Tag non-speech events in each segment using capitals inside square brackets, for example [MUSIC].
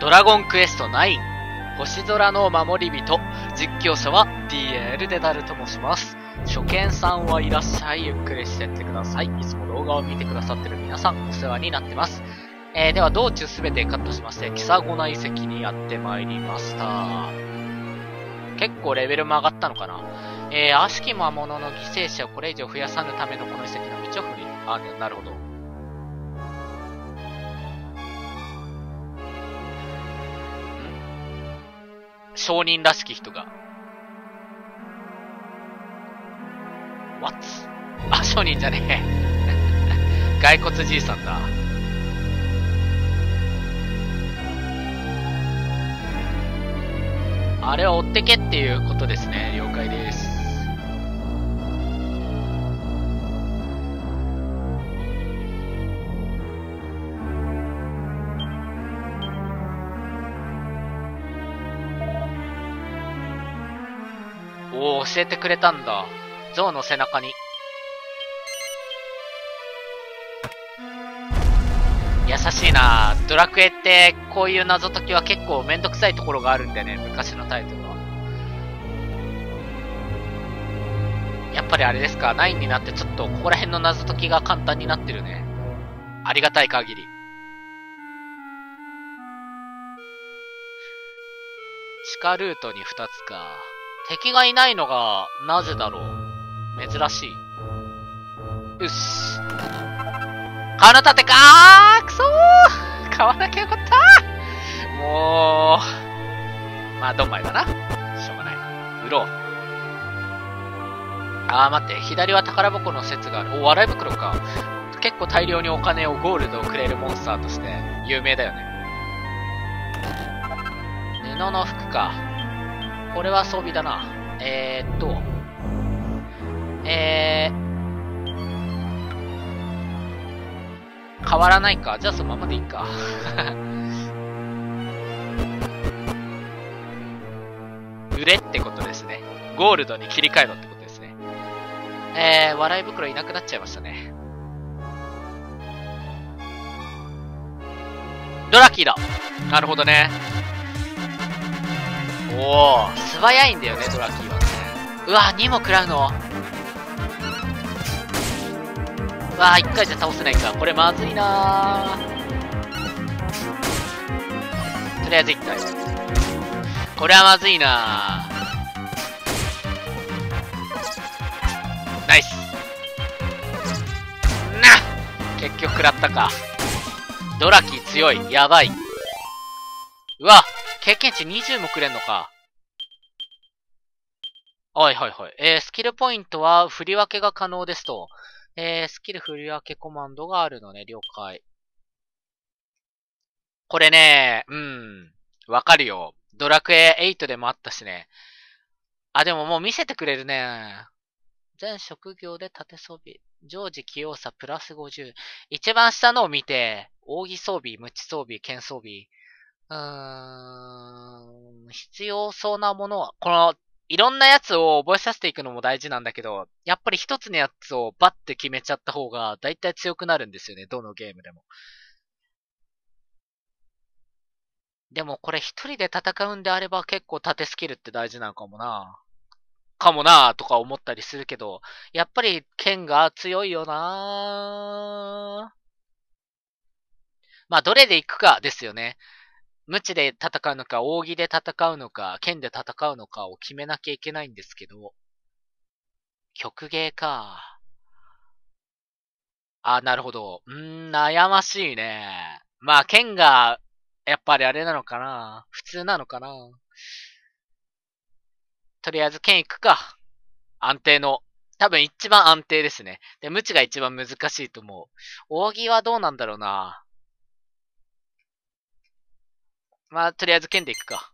ドラゴンクエスト9星空の守り人。実況者は DL デダルと申します。初見さんはいらっしゃい。ゆっくりしてってください。いつも動画を見てくださってる皆さんお世話になってます。えー、では道中すべてカットしましてキサゴナ遺跡にやってまいりました。結構レベルも上がったのかな。えー、悪しき魔物の犠牲者をこれ以上増やさぬためのこの遺跡の道を振り、あ、なるほど。証人らしき人が。What? あ、証人じゃねえ。[LAUGHS] 骸骨じいさんだ。あれは追ってけっていうことですね。了解です。教えてくれたんだ。象の背中に。優しいなドラクエってこういう謎解きは結構めんどくさいところがあるんだよね、昔のタイトルは。やっぱりあれですか、9になってちょっとここら辺の謎解きが簡単になってるね。ありがたい限り。地下ルートに2つか。敵がいないのが、なぜだろう？珍しい。うっし。川の盾かーくそー買わなきゃよかったもう、まあ、ドンマイだな。しょうがない。売ろう。あー、待って。左は宝箱の説がある。お、笑い袋か。結構大量にお金をゴールドをくれるモンスターとして有名だよね。布の服か。これは装備だな。えー、っと、えー、変わらないか。じゃあそのままでいいか。[LAUGHS] 売れってことですね。ゴールドに切り替えろってことですね。えー、笑い袋いなくなっちゃいましたね。ドラキーだ。なるほどね。おお素早いんだよね、ドラキーはね。うわ、2も食らうの？うわ1回じゃ倒せないか。これまずいなとりあえず1回。これはまずいなナイスな結局食らったか。ドラキー強い。やばい。うわ経験値20もくれんのか。はいはいはい。えー、スキルポイントは振り分けが可能ですと。えー、スキル振り分けコマンドがあるのね、了解。これね、うん、わかるよ。ドラクエ8でもあったしね。あ、でももう見せてくれるね。全職業で縦装備。常時器用さプラス50。一番下のを見て、扇装備、無知装備、剣装備。うーん、必要そうなものは、この、いろんなやつを覚えさせていくのも大事なんだけど、やっぱり一つのやつをバッて決めちゃった方が、だいたい強くなるんですよね、どのゲームでも。でもこれ一人で戦うんであれば結構縦スキルって大事なのかもな。かもなとか思ったりするけど、やっぱり剣が強いよなまあどれで行くかですよね。無知で戦うのか、扇で戦うのか、剣で戦うのかを決めなきゃいけないんですけど、曲芸か。あ、なるほど。うーん、悩ましいね。まあ、剣が、やっぱりあれなのかな普通なのかなとりあえず剣行くか。安定の。多分一番安定ですね。で、無知が一番難しいと思う。扇はどうなんだろうなまあ、とりあえず剣でいくか。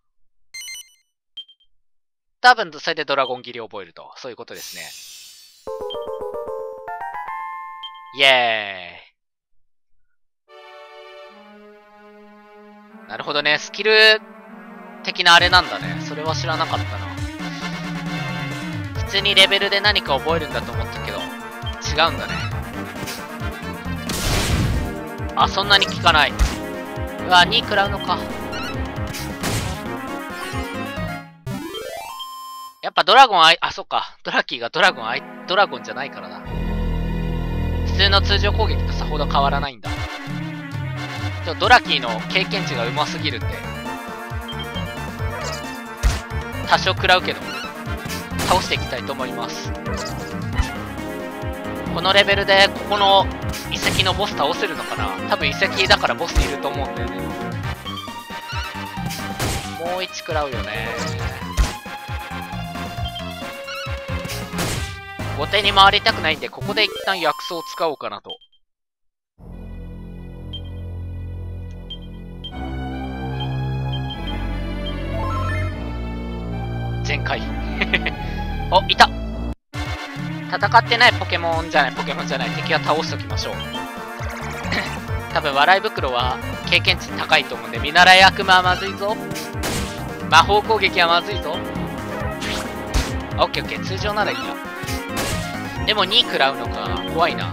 多分、それでドラゴン切りを覚えると。そういうことですね。イェーイ。なるほどね。スキル的なあれなんだね。それは知らなかったな。普通にレベルで何か覚えるんだと思ったけど、違うんだね。あ、そんなに効かない。うわ、2食らうのか。ぱドラゴンあい、あ、そっか。ドラキーがドラゴンあい、ドラゴンじゃないからな。普通の通常攻撃とさほど変わらないんだ。ちょドラキーの経験値が上手すぎるんで。多少食らうけど、倒していきたいと思います。このレベルで、ここの遺跡のボス倒せるのかな多分遺跡だからボスいると思うんだよね。もう1食らうよね。後手に回りたくないんで、ここで一旦薬草を使おうかなと。全開。[LAUGHS] お、いた戦ってないポケモンじゃない、ポケモンじゃない、敵は倒しときましょう。[COUGHS] 多分、笑い袋は経験値高いと思うんで、見習い悪魔はまずいぞ。魔法攻撃はまずいぞ。オッケーオッケー、通常ならいいや。でも2食らうのか、怖いな。あ、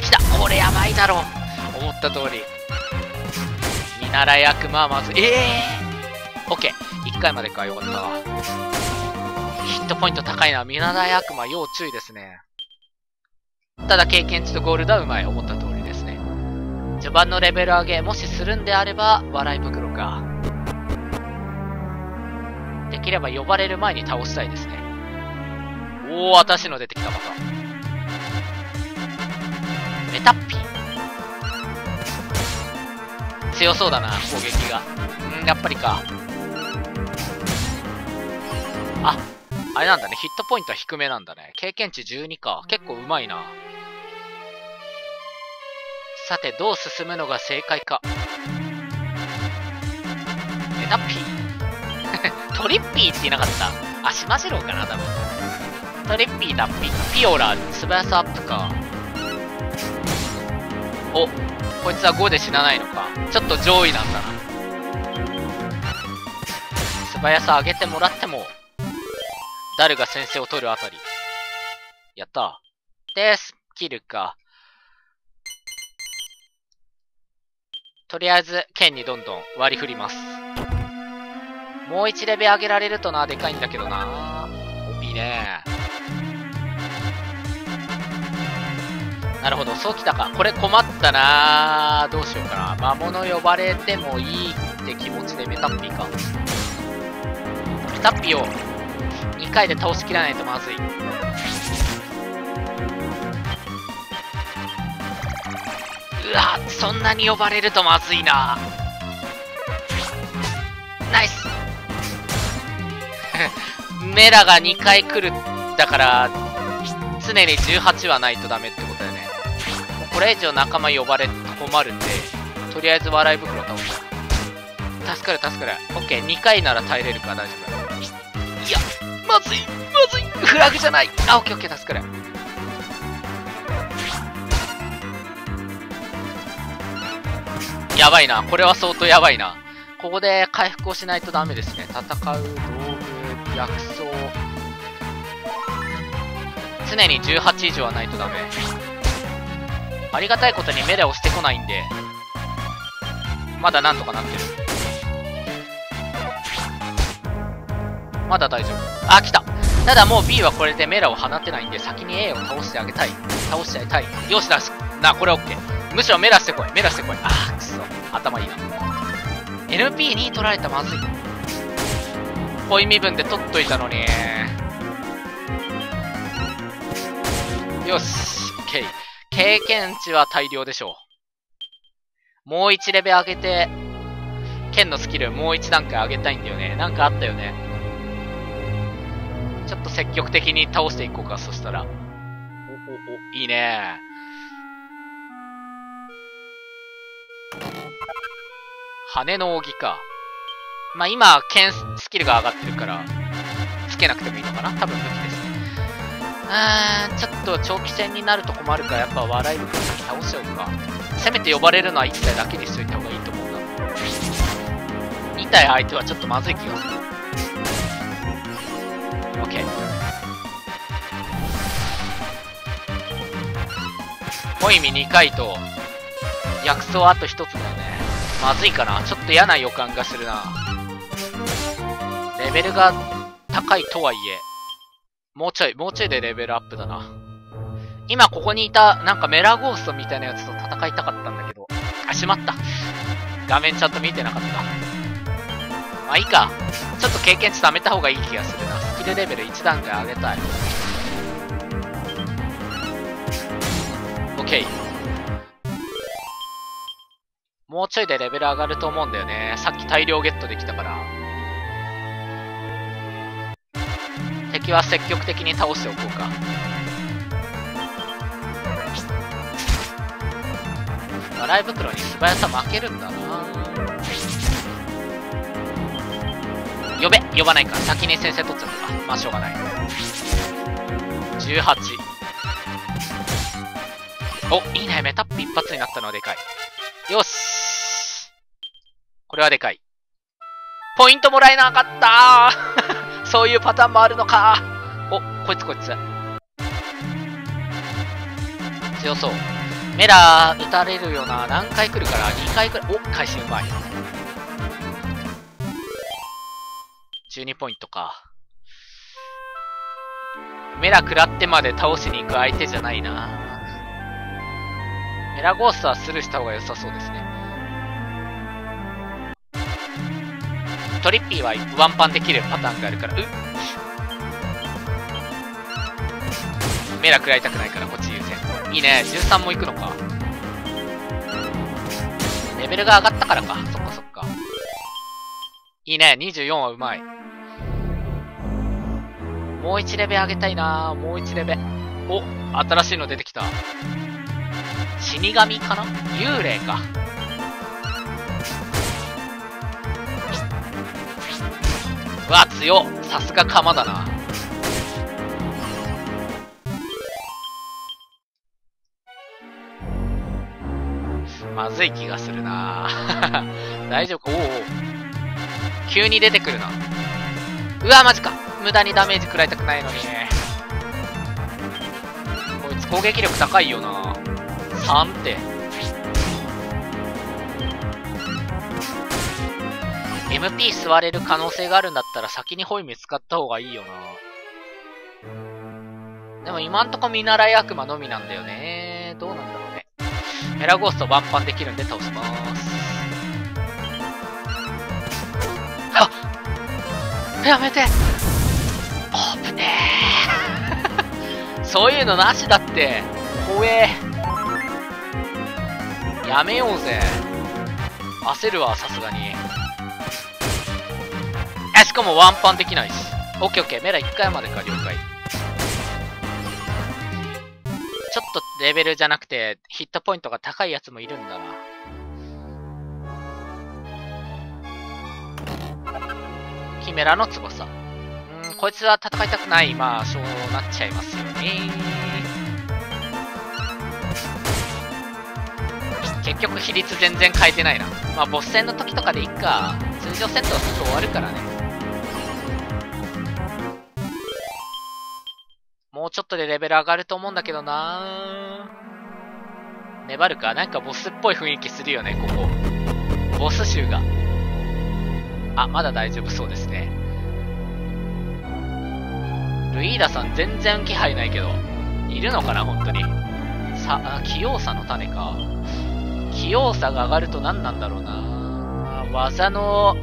来たこれやばいだろ思った通り。見習い悪魔はまず。ええー、オッケー。1回までか、よかった。ヒットポイント高いな。見習い悪魔、要注意ですね。ただ経験値とゴールドはうまい。思った通りですね。序盤のレベル上げ、もしするんであれば、笑い袋か。できれば呼ばれる前に倒したいですね。おー、私の出てきた、また。メタッピー。強そうだな、攻撃が。うんやっぱりか。あ、あれなんだね。ヒットポイントは低めなんだね。経験値12か。結構うまいな。さて、どう進むのが正解か。メタッピー。トリッピーって言いなかったあ、しましろうかな、多分。トリッピーだ、ピ、ピオラ、素早さアップか。お、こいつは5で死なないのか。ちょっと上位なんだな。素早さ上げてもらっても誰が先生を取るあたり。やったです。切るか。とりあえず、剣にどんどん割り振ります。もう1レベル上げられるとな、でかいんだけどな。おいいね。なるほど、そうきたか。これ困ったなどうしようかな。魔物呼ばれてもいいって気持ちでメタッピーか。メタッピーを2回で倒しきらないとまずい。うわそんなに呼ばれるとまずいな [LAUGHS] メラが2回来るだから常に18はないとダメってことだよねこれ以上仲間呼ばれ困るんでとりあえず笑い袋倒す助かる助かるオッケー2回なら耐えれるから大丈夫いやまずいまずいフラグじゃないあ、オッケーオッケー、助かる。やばいな。これは相当やばいな。ここで回復をしないとダメですね。戦う道具、薬草。常に18以上はないとダメ。ありがたいことにメレをしてこないんで、まだなんとかなってる。まだ大丈夫。あ、来たただもう B はこれでメラを放ってないんで、先に A を倒してあげたい。倒してあげたい。よし、だし。な、これ OK。むしろメラしてこい。メラしてこい。あー、くそ。頭いいな。NP2 取られたまずい。濃い身分で取っといたのに。よし。OK。経験値は大量でしょう。もう1レベル上げて、剣のスキルもう1段階上げたいんだよね。なんかあったよね。ちょっと積極的に倒していこうか、そしたら。お、お、お、いいね羽の扇か。まあ、今、剣スキルが上がってるから、つけなくてもいいのかな？多分武器ですね。あー、ちょっと長期戦になると困るから、やっぱ笑い袋先倒しちゃうか。せめて呼ばれるのは1体だけにしといた方がいいと思うな。2体相手はちょっとまずい気がする。OK ホイミ2回と薬草あと1つだよねまずいかなちょっと嫌な予感がするなレベルが高いとはいえ、もうちょい、もうちょいでレベルアップだな。今ここにいた、なんかメラゴーストみたいなやつと戦いたかったんだけど。あ、しまった。画面ちゃんと見てなかった。まあいいか。ちょっと経験値貯めた方がいい気がするな。スキルレベル1段階上げたい。オッケー。もうちょいでレベル上がると思うんだよね。さっき大量ゲットできたから。敵は積極的に倒しておこうか。笑い袋に素早さ負けるんだな。呼べ呼ばないか。先に先生取っちゃったかまあしょうがない。18おいいね。メタップ一発になったのはでかい。よし。これはでかい。ポイントもらえなかった。そういうパターンもあるのかおこいつこいつ強そうメラ撃たれるよな。何回来るから？2回くらい。お回収うまい。12ポイントか。メラ食らってまで倒しに行く相手じゃないな。メラゴーストはスルーした方が良さそうですね。トリッピーはワンパンできるパターンがあるから、うっメラ食らいたくないからこっち優先。いいね。13も行くのか。レベルが上がったからか。そっかそっか。いいね。24はうまい。もう1レベル上げたいなもう1レベル。お、新しいの出てきた。死神かな？幽霊か。うわ、強さすが鎌だな。まずい気がするな [LAUGHS] 大丈夫？かおお急に出てくるな。うわ、マジか。無駄にダメージ食らいたくないのに。こいつ攻撃力高いよな。3って。MP 吸われる可能性があるんだったら先にホイミ使った方がいいよな。でも今んとこ見習い悪魔のみなんだよね。どうなんだろうね。メラゴーストワンパンできるんで倒しまーす。はっ！やめて！オープねー [LAUGHS] そういうのなしだって。怖え。やめようぜ。焦るわさすがに。えしかもワンパンできないしオッケーオッケーメラ1回までか了解ちょっとレベルじゃなくて、ヒットポイントが高いやつもいるんだな。キメラの翼。うん、こいつは戦いたくない。まあ、そうなっちゃいますよね。結局比率全然変えてないな。まあ、ボス戦の時とかでいっか。通常戦闘すぐ終わるからね。でレベル上がると思うんだけどな粘るか？なんかボスっぽい雰囲気するよね、ここ。ボス集が。あ、まだ大丈夫そうですね。ルイーダさん全然気配ないけど。いるのかな、本当に？さ、あ、器用さの種か。器用さが上がると何なんだろうな技の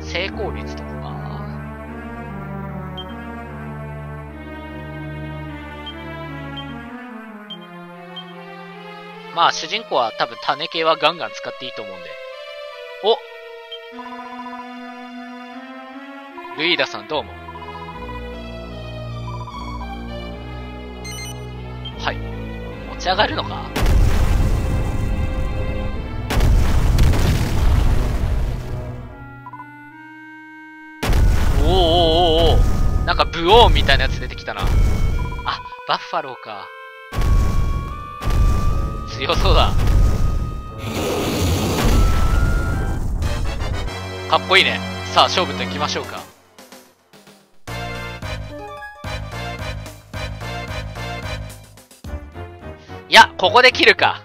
成功率とか。まあ、主人公は多分種系はガンガン使っていいと思うんで。おルイーダさんどうも。はい。持ち上がるのか？おーおーおおなんかブオーみたいなやつ出てきたな。あ、バッファローか。強そうだかっこいいねさあ勝負といきましょうかいやここで切るか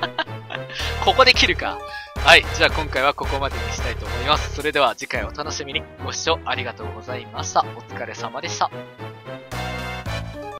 [LAUGHS] ここで切るかはい。じゃあ今回はここまでにしたいと思います。それでは次回お楽しみに。ご視聴ありがとうございました。お疲れ様でした。